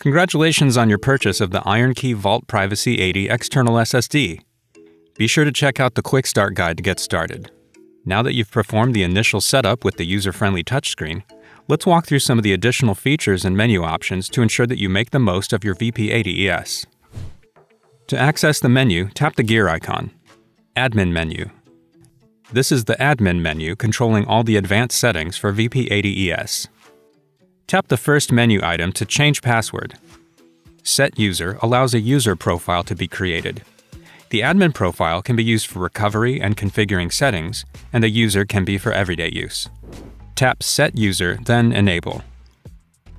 Congratulations on your purchase of the IronKey Vault Privacy 80 external SSD. Be sure to check out the Quick Start Guide to get started. Now that you've performed the initial setup with the user-friendly touchscreen, let's walk through some of the additional features and menu options to ensure that you make the most of your VP80ES. To access the menu, tap the gear icon. Admin menu. This is the admin menu controlling all the advanced settings for VP80ES. Tap the first menu item to change password. Set User allows a user profile to be created. The admin profile can be used for recovery and configuring settings, and the user can be for everyday use. Tap Set User, then Enable.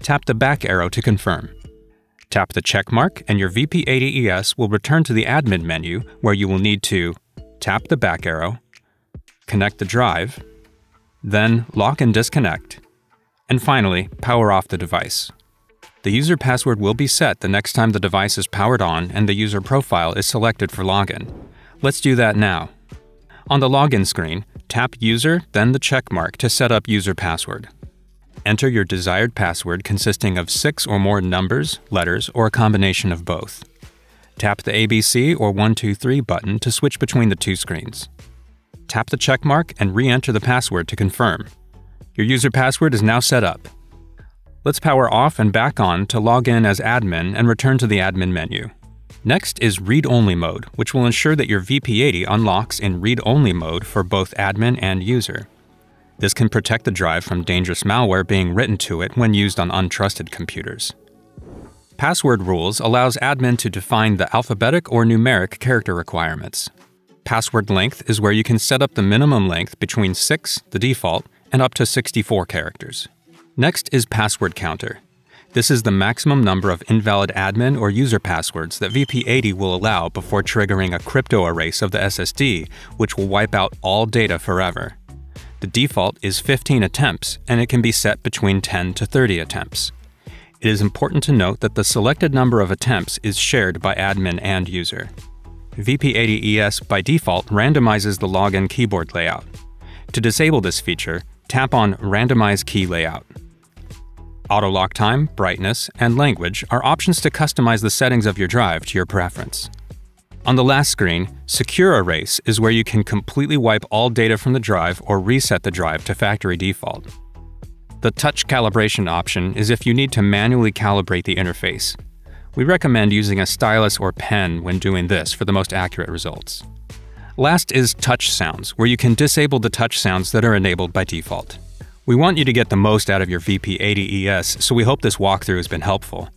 Tap the back arrow to confirm. Tap the check mark, and your VP80ES will return to the admin menu where you will need to tap the back arrow, connect the drive, then lock and disconnect, and finally, power off the device. The user password will be set the next time the device is powered on and the user profile is selected for login. Let's do that now. On the login screen, tap User, then the check mark to set up user password. Enter your desired password consisting of six or more numbers, letters, or a combination of both. Tap the ABC or 123 button to switch between the two screens. Tap the check mark and re enter the password to confirm. Your user password is now set up. Let's power off and back on to log in as admin and return to the admin menu. Next is read-only mode, which will ensure that your VP80 unlocks in read-only mode for both admin and user. This can protect the drive from dangerous malware being written to it when used on untrusted computers. Password rules allows admin to define the alphabetic or numeric character requirements. Password length is where you can set up the minimum length between 6, the default, and up to 64 characters. Next is password counter. This is the maximum number of invalid admin or user passwords that VP80 will allow before triggering a crypto erase of the SSD, which will wipe out all data forever. The default is 15 attempts, and it can be set between 10 to 30 attempts. It is important to note that the selected number of attempts is shared by admin and user. VP80ES by default randomizes the login keyboard layout. To disable this feature, tap on Randomize Key Layout. Auto lock time, brightness, and language are options to customize the settings of your drive to your preference. On the last screen, Secure Erase is where you can completely wipe all data from the drive or reset the drive to factory default. The touch calibration option is if you need to manually calibrate the interface. We recommend using a stylus or pen when doing this for the most accurate results. Last is touch sounds, where you can disable the touch sounds that are enabled by default. We want you to get the most out of your VP80ES, so we hope this walkthrough has been helpful.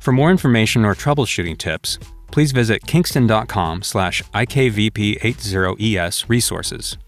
For more information or troubleshooting tips, please visit kingston.com slash ikvp80es resources.